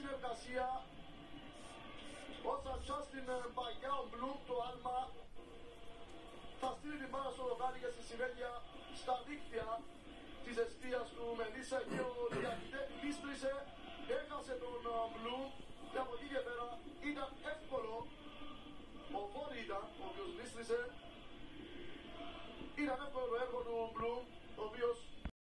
συνεργασία. Όσα σας την ε, παγιά ο Μπλουμ το άλμα θα στείλει την μπάλα στο δοκάρι και στη συνέχεια στα δίκτυα της εστίας του Μελίσσα. Και ο διακητές λίστρισε, έχασε τον ε, Μπλουμ και από εκεί και πέρα ήταν εύκολο. Ο Φόρη ήταν ο οποίος λίστρισε ήταν εύκολο το έργο του Μπλουμ